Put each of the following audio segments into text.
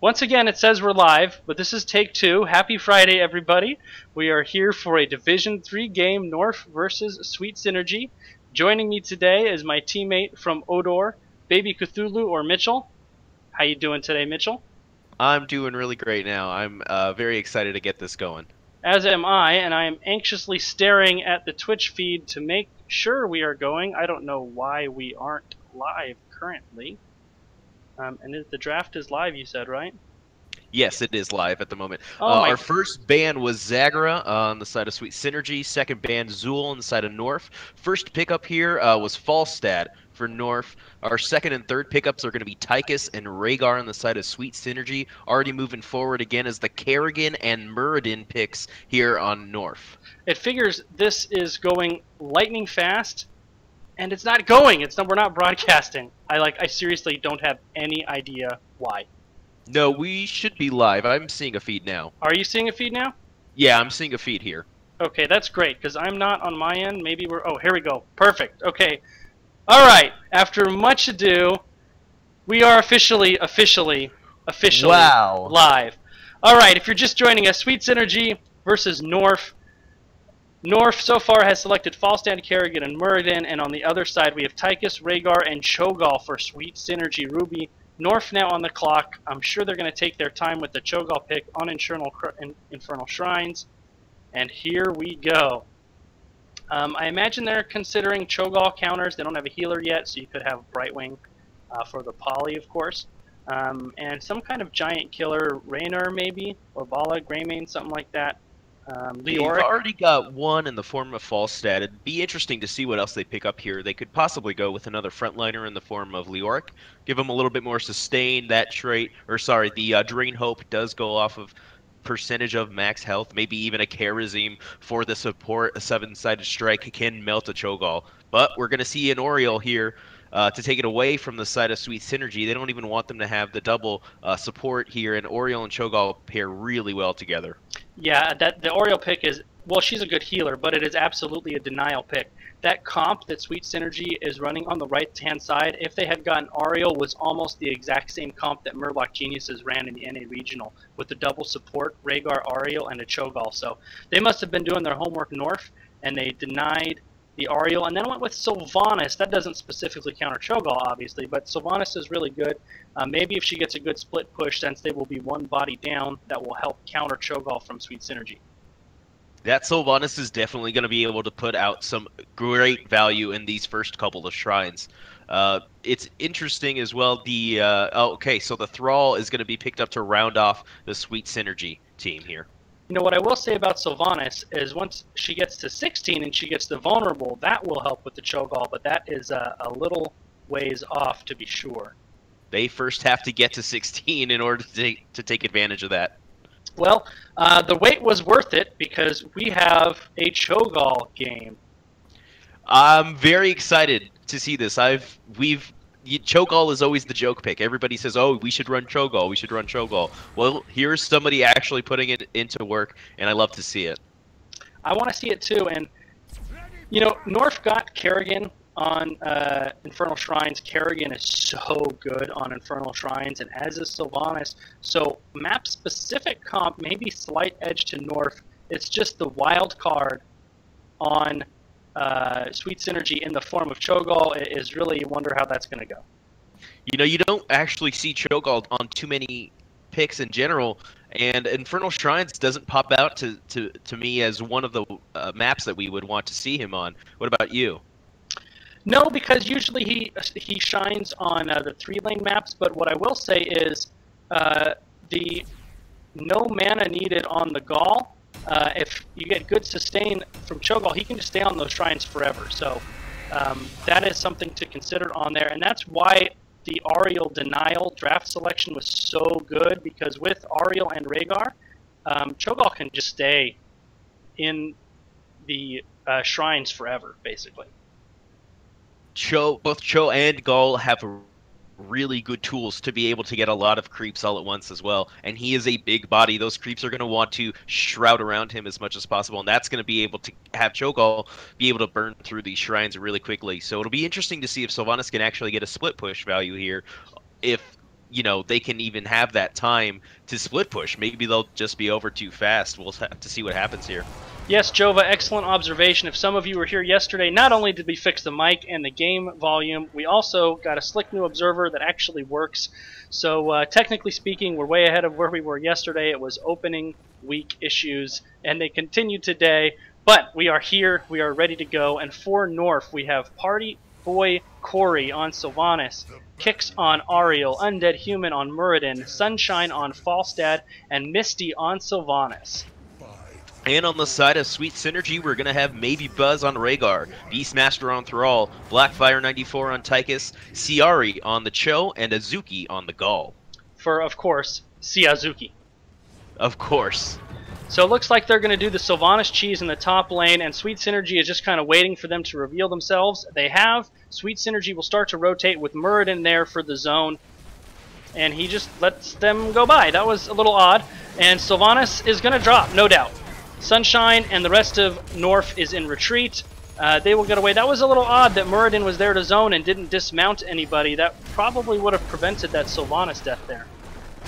Once again, it says we're live, but this is take two. Happy Friday, everybody. We are here for a Division Three game, North versus Sweet Synergy. Joining me today is my teammate from Odor, Baby Cthulhu, or Mitchell. How you doing today, Mitchell? I'm doing really great now. I'm uh, very excited to get this going. As am I, and I am anxiously staring at the Twitch feed to make sure we are going. I don't know why we aren't live currently. Um, and the draft is live, you said, right? Yes, it is live at the moment. Oh uh, our first ban was Zagara on the side of Sweet Synergy. Second ban, Zool on the side of North. First pickup here uh, was Falstad for North. Our second and third pickups are going to be Tychus and Rehgar on the side of Sweet Synergy. Already moving forward again as the Kerrigan and Muradin picks here on North. It figures this is going lightning fast, and it's not going. It's not. We're not broadcasting. I like. I seriously don't have any idea why. No, we should be live. I'm seeing a feed now. Are you seeing a feed now? Yeah, I'm seeing a feed here. Okay, that's great because I'm not on my end. Maybe we're. Oh, here we go. Perfect. Okay. All right. After much ado, we are officially, officially, officially Wow. live. All right. If you're just joining us, Sweet Synergy versus North. North so far has selected Falstad, Kerrigan, and Muradin, and on the other side we have Tychus, Rehgar, and Cho'Gall for Sweet Synergy Ruby. North now on the clock. I'm sure they're going to take their time with the Cho'Gall pick on Infernal, Infernal Shrines. And here we go. Um, I imagine they're considering Cho'Gall counters. They don't have a healer yet, so you could have Brightwing uh, for the poly, of course. Um, and some kind of giant killer, Raynor maybe, or Valla, Greymane, something like that. Um, They've Leoric. already got one in the form of Falstad. It'd be interesting to see what else they pick up here. They could possibly go with another frontliner in the form of Leoric, give him a little bit more sustain. That trait, or sorry, the uh, Drain Hope does go off of percentage of max health. Maybe even a Kharazim for the support. A seven-sided strike can melt a Cho'Gall. But we're going to see an Auriel here. Uh, to take it away from the side of Sweet Synergy, they don't even want them to have the double uh, support here, and Auriel and Cho'Gall pair really well together. Yeah, that the Auriel pick is well, she's a good healer, but it is absolutely a denial pick. That comp that Sweet Synergy is running on the right hand side, if they had gotten Auriel, was almost the exact same comp that Murloc Geniuses ran in the NA regional with the double support, Rehgar, Auriel, and a Cho'Gall. So they must have been doing their homework north, and they denied the Auriel, and then went with Sylvanas. That doesn't specifically counter Cho'Gall, obviously, but Sylvanas is really good. Uh, maybe if she gets a good split push, since they will be one body down, that will help counter Cho'Gall from Sweet Synergy. That Sylvanas is definitely going to be able to put out some great value in these first couple of shrines. Uh, it's interesting as well. The uh, oh, okay, so the Thrall is going to be picked up to round off the Sweet Synergy team here. You know what I will say about Sylvanas is once she gets to 16 and she gets to vulnerable, that will help with the Cho'Gall, but that is a, a little ways off to be sure. They first have to get to 16 in order to take to take advantage of that. Well, uh, the wait was worth it because we have a Cho'Gall game. I'm very excited to see this. I've we've y- Cho'Gall is always the joke pick. Everybody says, "Oh, we should run Cho'Gall. We should run Cho'Gall." Well, here's somebody actually putting it into work, and I love to see it. I want to see it too. And you know, North got Kerrigan on uh, Infernal Shrines. Kerrigan is so good on Infernal Shrines, and as is Sylvanas. So map-specific comp, maybe slight edge to North. It's just the wild card on uh, Sweet Synergy in the form of Cho'Gall is really wonder how that's going to go. You know, you don't actually see Cho'Gall on too many picks in general, and Infernal Shrines doesn't pop out to, to, to me as one of the uh, maps that we would want to see him on. What about you? No, because usually he he shines on uh, the three lane maps. But what I will say is uh, the no mana needed on the Gall. Uh, if you get good sustain from Cho'Gall, he can just stay on those shrines forever. So um, that is something to consider on there, and that's why the Auriel denial draft selection was so good because with Auriel and Rehgar, um, Cho'Gall can just stay in the uh, shrines forever, basically. Cho, both Cho and Gall have really good tools to be able to get a lot of creeps all at once as well. And he is a big body. Those creeps are going to want to shroud around him as much as possible, and that's going to be able to have Cho'Gall be able to burn through these shrines really quickly. So it'll be interesting to see if Sylvanas can actually get a split push value here. If you know they can even have that time to split push. Maybe they'll just be over too fast. We'll have to see what happens here. Yes, Jova, excellent observation. If some of you were here yesterday, not only did we fix the mic and the game volume, we also got a slick new observer that actually works. So uh, technically speaking, we're way ahead of where we were yesterday. It was opening week issues, and they continue today. But we are here, we are ready to go, and for North, we have Party Boy Corey on Sylvanas, Kix on Auriel, Undead Human on Muradin, Sunshine on Falstad, and Misty on Sylvanas. And on the side of Sweet Synergy, we're going to have maybe Buzz on Rehgar, Beastmaster on Thrall, Blackfire 94 on Tychus, Ciari on the Cho, and Azuki on the Gall. For, of course, Siazuki. Of course. So it looks like they're going to do the Sylvanas cheese in the top lane, and Sweet Synergy is just kind of waiting for them to reveal themselves. They have. Sweet Synergy will start to rotate with Muradin there for the zone, and he just lets them go by. That was a little odd, and Sylvanas is going to drop, no doubt. Sunshine and the rest of North is in retreat. Uh, they will get away. That was a little odd that Muradin was there to zone and didn't dismount anybody. That probably would have prevented that Sylvanas death there.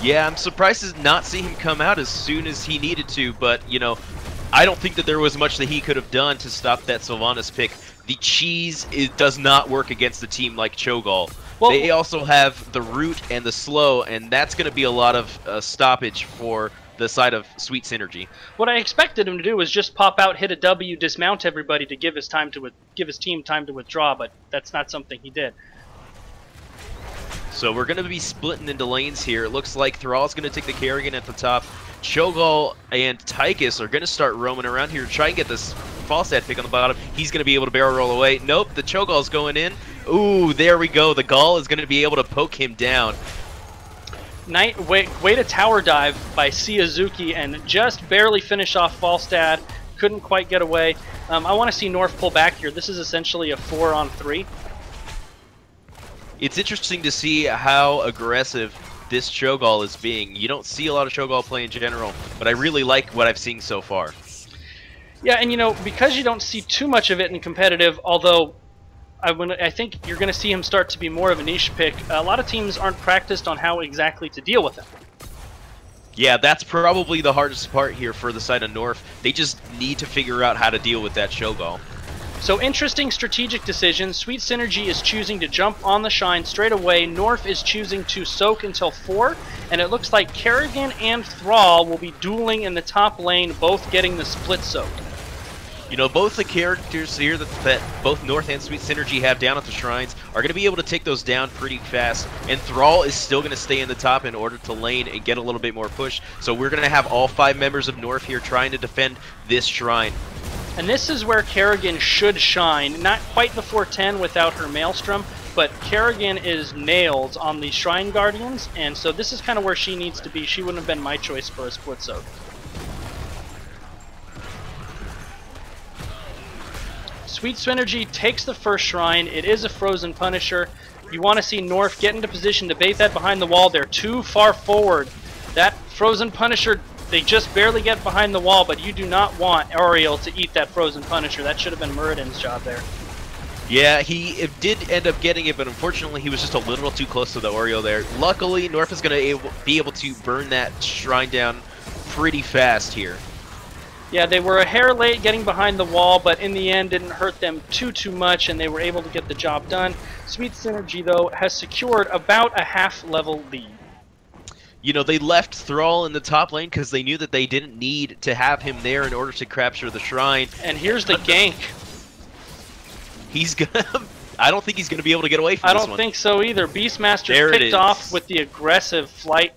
Yeah, I'm surprised to not see him come out as soon as he needed to, but, you know, I don't think that there was much that he could have done to stop that Sylvanas pick. The cheese it does not work against a team like Cho'Gall. Well, they also have the root and the slow, and that's going to be a lot of uh, stoppage for the side of Sweet Synergy. What I expected him to do was just pop out, hit a W, dismount everybody to give his time to give his team time to withdraw, but that's not something he did. So we're going to be splitting into lanes here. It looks like Thrall's going to take the Kerrigan at the top. Cho'Gall and Tychus are going to start roaming around here to try and get this Falstad pick on the bottom. He's going to be able to barrel roll away. Nope, the Cho'Gall's going in. Ooh, there we go. The Gall is going to be able to poke him down. Night, way, way to tower dive by Siazuki and just barely finish off Falstad. Couldn't quite get away. Um, I want to see North pull back here. This is essentially a four on three it's interesting to see how aggressive this Cho'Gall is being. You don't see a lot of Cho'Gall play in general, but I really like what I've seen so far. Yeah, and you know, because you don't see too much of it in competitive, although I, I think you're going to see him start to be more of a niche pick, a lot of teams aren't practiced on how exactly to deal with him. Yeah, that's probably the hardest part here for the side of North. They just need to figure out how to deal with that Cho'Gall. So interesting strategic decision. Sweet Synergy is choosing to jump on the Shine straight away. North is choosing to soak until 4. And it looks like Kerrigan and Thrall will be dueling in the top lane, both getting the split soak. You know, both the characters here that, that both North and Sweet Synergy have down at the Shrines are going to be able to take those down pretty fast. And Thrall is still going to stay in the top in order to lane and get a little bit more push. So we're going to have all five members of North here trying to defend this Shrine. And this is where Kerrigan should shine. Not quite before 10 without her Maelstrom, but Kerrigan is nailed on the Shrine Guardians, and so this is kind of where she needs to be. She wouldn't have been my choice for a split soak. Sweet Synergy takes the first Shrine. It is a Frozen Punisher. You want to see North get into position to bait that behind the wall. They're too far forward. That Frozen Punisher they just barely get behind the wall, but you do not want Auriel to eat that Frozen Punisher. That should have been Muradin's job there. Yeah, he did end up getting it, but unfortunately he was just a little too close to the Auriel there. Luckily, North is going to be able to burn that shrine down pretty fast here. Yeah, they were a hair late getting behind the wall, but in the end didn't hurt them too, too much, and they were able to get the job done. Sweet Synergy, though, has secured about a half-level lead you know, they left Thrall in the top lane because they knew that they didn't need to have him there in order to capture the shrine. And here's the gank. He's gonna. I don't think he's gonna be able to get away from I don't one. think so either. Beastmaster there picked off with the aggressive flight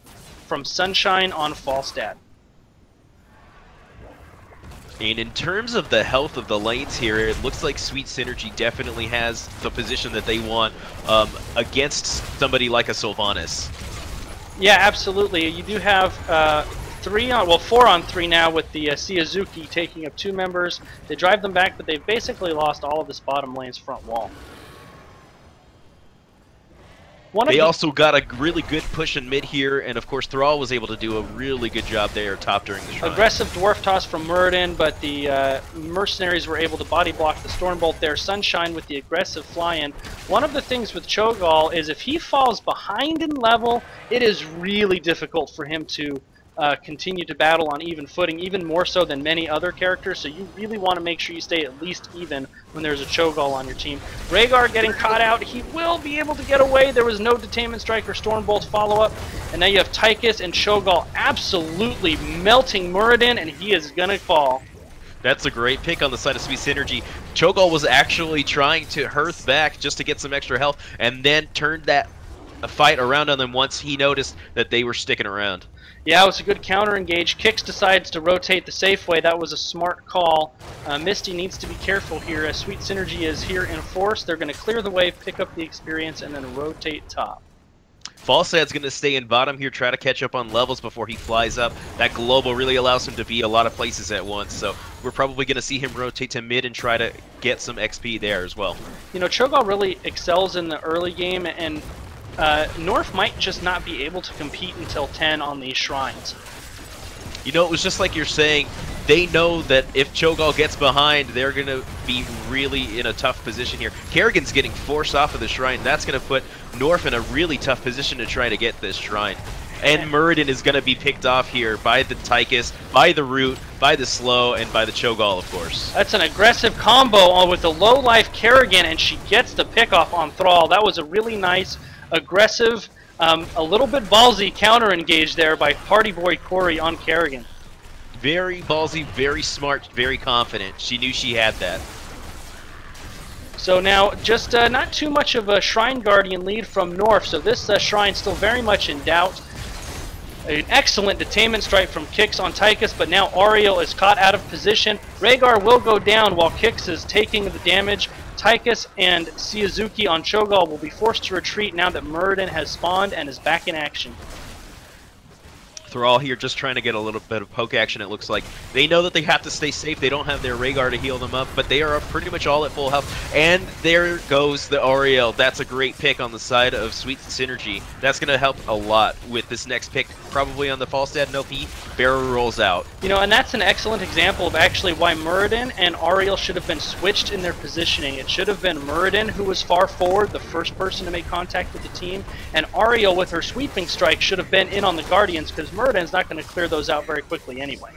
from Sunshine on Falstad. And in terms of the health of the lanes here, it looks like Sweet Synergy definitely has the position that they want um, against somebody like a Sylvanas. Yeah, absolutely. You do have uh, three on, well, four on three now with the uh, taking up two members. They drive them back, but they've basically lost all of this bottom lane's front wall. One They the, also got a really good push in mid here, and of course Thrall was able to do a really good job there top during the shrine. aggressive dwarf toss from Muradin, but the uh, mercenaries were able to body block the Stormbolt there. Sunshine with the aggressive fly-in. One of the things with Cho'Gall is if he falls behind in level, it is really difficult for him to uh, continue to battle on even footing, even more so than many other characters. So you really want to make sure you stay at least even when there's a Cho'Gall on your team. Rehgar getting caught out. He will be able to get away. There was no Detainment Strike or Stormbolt follow-up. And now you have Tychus and Cho'Gall absolutely melting Muradin, and he is going to fall. That's a great pick on the side of Sweet Synergy. Cho'Gall was actually trying to hearth back just to get some extra health, and then turned that fight around on them once he noticed that they were sticking around. Yeah, it was a good counter engage. Kix decides to rotate the safe way. That was a smart call. Uh, Misty needs to be careful here as Sweet Synergy is here in force. They're going to clear the wave, pick up the experience, and then rotate top. Falstad's going to stay in bottom here, try to catch up on levels before he flies up. That global really allows him to be a lot of places at once, so we're probably going to see him rotate to mid and try to get some XP there as well. You know, Cho'Gall really excels in the early game, and uh, North might just not be able to compete until 10 on these shrines. You know, it was just like you're saying, they know that if Cho'Gall gets behind, they're going to be really in a tough position here. Kerrigan's getting forced off of the shrine. That's going to put North in a really tough position to try to get this shrine. And Muradin is going to be picked off here by the Tychus, by the Root, by the Slow, and by the Cho'Gall, of course. That's an aggressive combo with the low life Kerrigan, and she gets the pickoff on Thrall. That was a really nice, aggressive, um, a little bit ballsy counter engage there by Party Boy Corey on Kerrigan. Very ballsy, very smart, very confident. She knew she had that. So now, just uh, not too much of a Shrine Guardian lead from North, so this uh, Shrine still very much in doubt. An excellent detainment strike from Kix on Tychus, but now Auriel is caught out of position. Rehgar will go down while Kix is taking the damage. Tychus and Siazuki on Cho'Gall will be forced to retreat now that Muradin has spawned and is back in action. Thrall here just trying to get a little bit of poke action, it looks like. They know that they have to stay safe. They don't have their Rehgar to heal them up, but they are pretty much all at full health. And there goes the Auriel. That's a great pick on the side of Sweet Synergy. That's going to help a lot with this next pick, probably on the Falstad NOP. Barrow rolls out. You know, and that's an excellent example of actually why Muradin and Auriel should have been switched in their positioning. It should have been Muradin who was far forward, the first person to make contact with the team, and Auriel with her sweeping strike should have been in on the Guardians because Muradin's not going to clear those out very quickly anyway.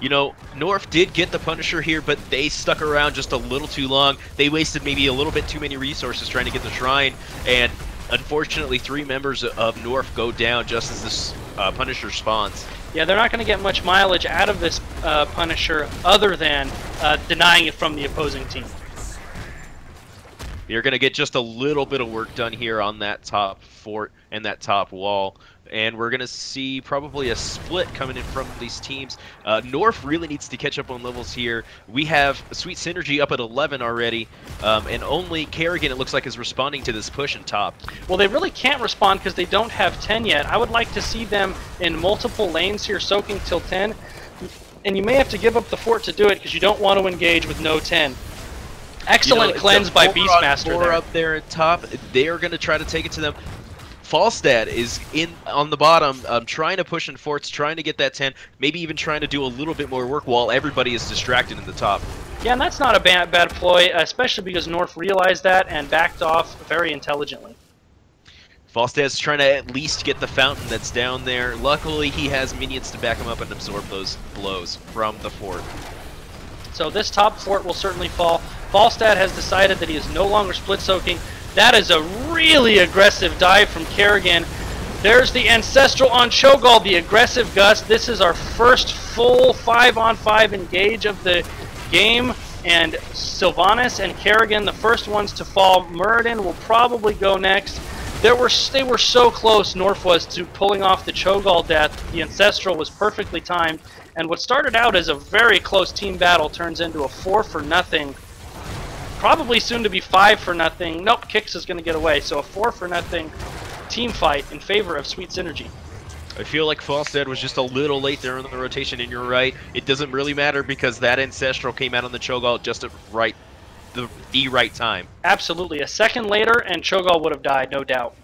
You know, North did get the Punisher here, but they stuck around just a little too long. They wasted maybe a little bit too many resources trying to get the Shrine, and unfortunately, three members of North go down just as this uh, Punisher spawns. Yeah, they're not going to get much mileage out of this uh, Punisher other than uh, denying it from the opposing team. You're going to get just a little bit of work done here on that top fort and that top wall. And we're going to see probably a split coming in from these teams. Uh, North really needs to catch up on levels here. We have Sweet Synergy up at 11 already, um, and only Kerrigan, it looks like, is responding to this push in top. Well, they really can't respond because they don't have 10 yet. I would like to see them in multiple lanes here, soaking till 10. And you may have to give up the fort to do it because you don't want to engage with no 10. Excellent You know, cleanse by Beastmaster four there. up there at top. They are going to try to take it to them. Falstad is in on the bottom, um, trying to push in forts, trying to get that 10, maybe even trying to do a little bit more work while everybody is distracted in the top. Yeah, and that's not a bad, bad ploy, especially because North realized that and backed off very intelligently. Falstad's trying to at least get the fountain that's down there. Luckily, he has minions to back him up and absorb those blows from the fort. So this top fort will certainly fall. Falstad has decided that he is no longer split soaking. That is a really aggressive dive from Kerrigan. There's the Ancestral on Cho'Gall, the aggressive gust. This is our first full 5 on 5 engage of the game. And Sylvanas and Kerrigan, the first ones to fall. Muradin will probably go next. There were they were so close, North was, to pulling off the Cho'Gall death. The Ancestral was perfectly timed. And what started out as a very close team battle turns into a 4 for nothing probably soon to be five for nothing. Nope, Kix is going to get away. So a four for nothing team fight in favor of Sweet Synergy. I feel like Falstad was just a little late there in the rotation, and you're right. It doesn't really matter because that Ancestral came out on the Cho'Gall just at right, the, the right time. Absolutely. A second later, and Cho'Gall would have died, no doubt.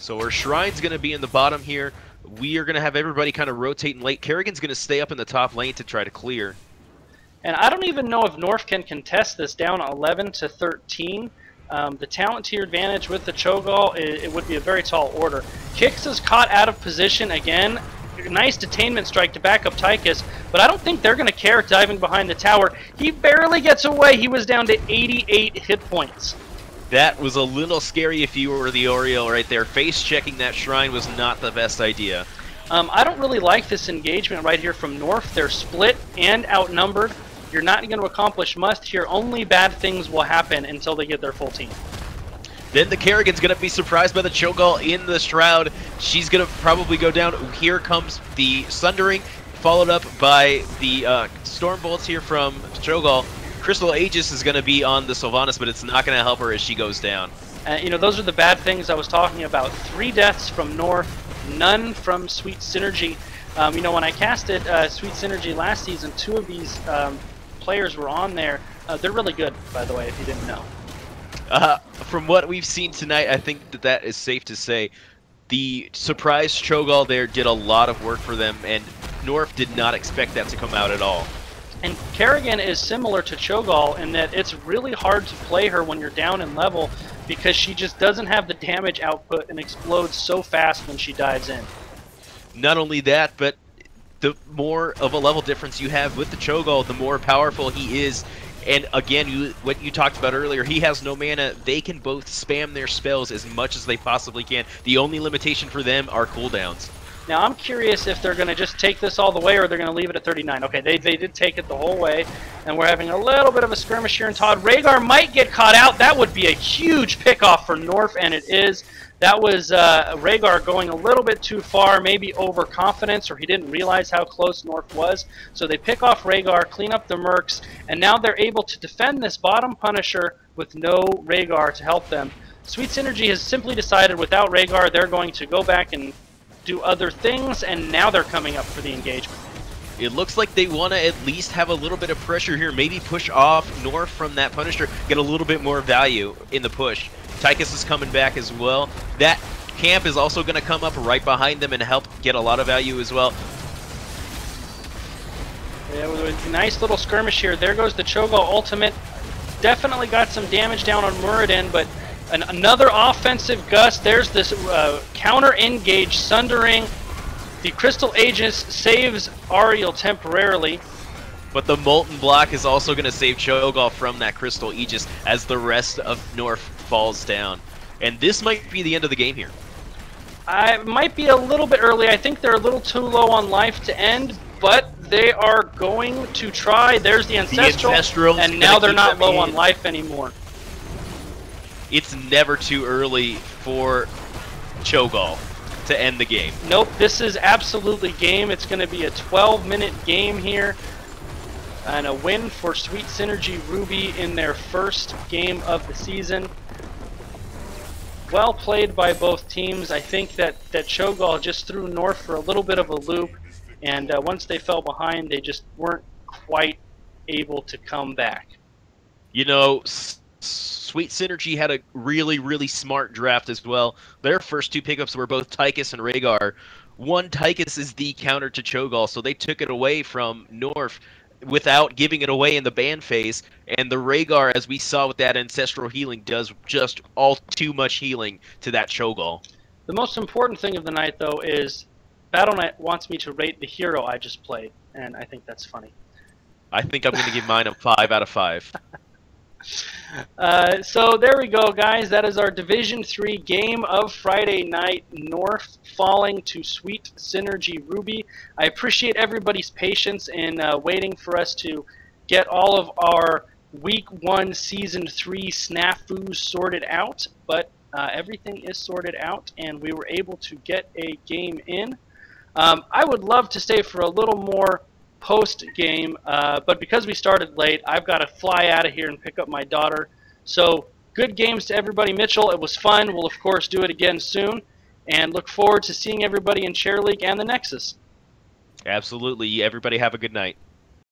So our Shrine's going to be in the bottom here. We are going to have everybody kind of rotating late. Kerrigan's going to stay up in the top lane to try to clear. And I don't even know if North can contest this down 11 to 13. Um, the talent tier advantage with the Cho'Gall, it, it, would be a very tall order. Kix is caught out of position again. Nice detainment strike to back up Tychus, but I don't think they're going to care diving behind the tower. He barely gets away. He was down to 88 hit points. That was a little scary if you were the Auriel right there. Face checking that shrine was not the best idea. Um, I don't really like this engagement right here from North. They're split and outnumbered. You're not going to accomplish much here. Only bad things will happen until they get their full team. Then the Kerrigan's going to be surprised by the Cho'Gall in the Shroud. She's going to probably go down. Here comes the Sundering, followed up by the uh, Storm Bolts here from Cho'Gall. Crystal Aegis is going to be on the Sylvanas, but it's not going to help her as she goes down. Uh, you know, those are the bad things I was talking about. Three deaths from North, none from Sweet Synergy. Um, you know, when I casted uh, Sweet Synergy last season, two of these um, players were on there. Uh, they're really good, by the way, if you didn't know. Uh, from what we've seen tonight, I think that that is safe to say. The surprise Cho'Gall there did a lot of work for them, and North did not expect that to come out at all. And Kerrigan is similar to Cho'Gall in that it's really hard to play her when you're down in level because she just doesn't have the damage output and explodes so fast when she dives in. Not only that, but the more of a level difference you have with the Cho'Gall, the more powerful he is. And again, you, what you talked about earlier, he has no mana. They can both spam their spells as much as they possibly can. The only limitation for them are cooldowns. Now I'm curious if they're going to just take this all the way or they're going to leave it at 39. Okay, they, they did take it the whole way, and we're having a little bit of a skirmish here in Todd. Rehgar might get caught out. That would be a huge pickoff for North, and it is. That was uh, Rehgar going a little bit too far, maybe overconfidence, or he didn't realize how close North was. So they pick off Rehgar, clean up the Mercs, and now they're able to defend this bottom Punisher with no Rehgar to help them. Sweet Synergy has simply decided without Rehgar, they're going to go back and do other things, and now they're coming up for the engagement. It looks like they want to at least have a little bit of pressure here, maybe push off North from that Punisher, get a little bit more value in the push. Tychus is coming back as well. That camp is also going to come up right behind them and help get a lot of value as well. Yeah, with a nice little skirmish here. There goes the Cho'Gall ultimate. Definitely got some damage down on Muradin, but an, another offensive gust. There's this uh, counter engage Sundering. The Crystal Aegis saves Auriel temporarily. But the Molten Block is also going to save Cho'Gall from that Crystal Aegis as the rest of North falls down. And this might be the end of the game here. I might be a little bit early. I think they're a little too low on life to end, but they are going to try. There's the Ancestral, the and now they're not low on life anymore. It's never too early for Cho'Gall to end the game. Nope, this is absolutely game. It's going to be a 12-minute game here. And a win for Sweet Synergy Ruby in their first game of the season well played by both teams. I think that, that Cho'Gall just threw North for a little bit of a loop, and uh, once they fell behind, they just weren't quite able to come back. You know, Sweet Synergy had a really, really smart draft as well. Their first two pickups were both Tychus and Rehgar. One, Tychus is the counter to Cho'Gall, so they took it away from North without giving it away in the ban phase. And the Rehgar, as we saw with that ancestral healing, does just all too much healing to that Cho'Gall. The most important thing of the night, though, is BattleNet wants me to rate the hero I just played, and I think that's funny. I think I'm going to give mine a 5 out of 5. Uh, so there we go, guys. That is our Division 3 game of Friday night. North falling to Sweet Synergy Ruby. I appreciate everybody's patience in uh, waiting for us to get all of our Week 1 Season 3 snafus sorted out, but uh, everything is sorted out, and we were able to get a game in. Um, I would love to stay for a little more post game. Uh, but because we started late, I've got to fly out of here and pick up my daughter. So good games to everybody. Mitchell, it was fun. We'll, of course, do it again soon. And look forward to seeing everybody in Chair League and the Nexus. Absolutely. Everybody have a good night.